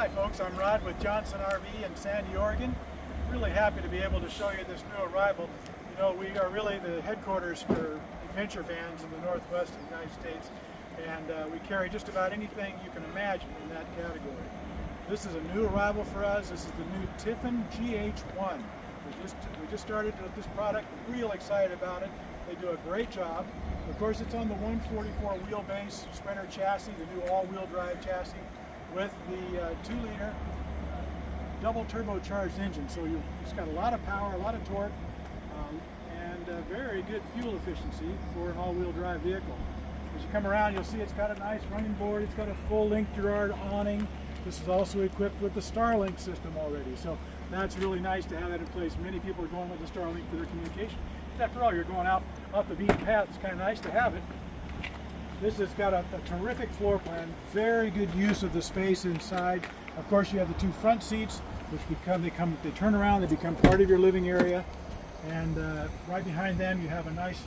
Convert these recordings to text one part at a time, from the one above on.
Hi folks, I'm Rod with Johnson RV in Sandy, Oregon. Really happy to be able to show you this new arrival. You know, we are really the headquarters for adventure vans in the northwest of the United States and uh, we carry just about anything you can imagine in that category. This is a new arrival for us. This is the new Tiffin GH1. We just, we just started with this product, real excited about it. They do a great job. Of course, it's on the 144 wheelbase Sprinter chassis, the new all-wheel drive chassis with the uh, two liter uh, double turbocharged engine. So you, it's got a lot of power, a lot of torque, um, and uh, very good fuel efficiency for an all-wheel drive vehicle. As you come around, you'll see it's got a nice running board. It's got a full-length Girard awning. This is also equipped with the Starlink system already. So that's really nice to have that in place. Many people are going with the Starlink for their communication. After all, you're going out off the beaten path. It's kind of nice to have it. This has got a, a, terrific floor plan, very good use of the space inside. Of course, you have the two front seats, which become they come they turn around, they become part of your living area, and uh, right behind them you have a nice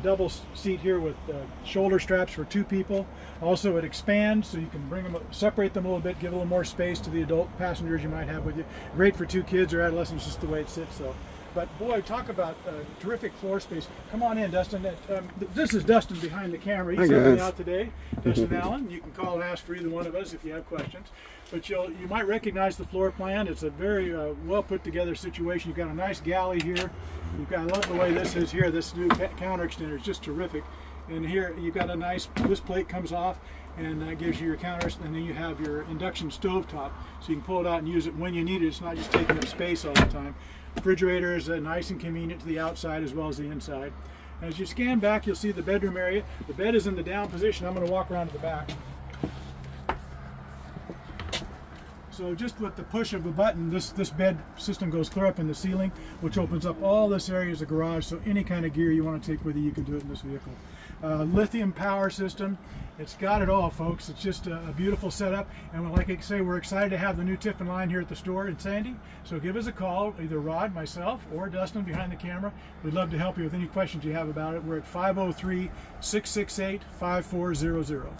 double seat here with uh, shoulder straps for two people. Also, it expands so you can bring them, separate them a little bit, give a little more space to the adult passengers you might have with you. Great for two kids or adolescents, just the way it sits. So. But boy, talk about uh, terrific floor space. Come on in, Dustin. Um, this is Dustin behind the camera. He's helping out today. Dustin Allen. You can call and ask for either one of us if you have questions. But you'll you might recognize the floor plan. It's a very uh, well put together situation. You've got a nice galley here. You've got I love the way this is here. This new counter extender is just terrific. And here you've got a nice. This plate comes off and that gives you your counters and then you have your induction stove top so you can pull it out and use it when you need it. It's not just taking up space all the time. Refrigerator is uh, nice and convenient to the outside as well as the inside. As you scan back you'll see the bedroom area. The bed is in the down position. I'm going to walk around to the back So just with the push of a button, this, this bed system goes clear up in the ceiling, which opens up all this area as a garage. So any kind of gear you want to take with you, you can do it in this vehicle. Uh, lithium power system. It's got it all, folks. It's just a, a, beautiful setup. And like I say, we're excited to have the new Tiffin line here at the store in Sandy. So give us a call, either Rod, myself, or Dustin behind the camera. We'd love to help you with any questions you have about it. We're at 503 668 5400.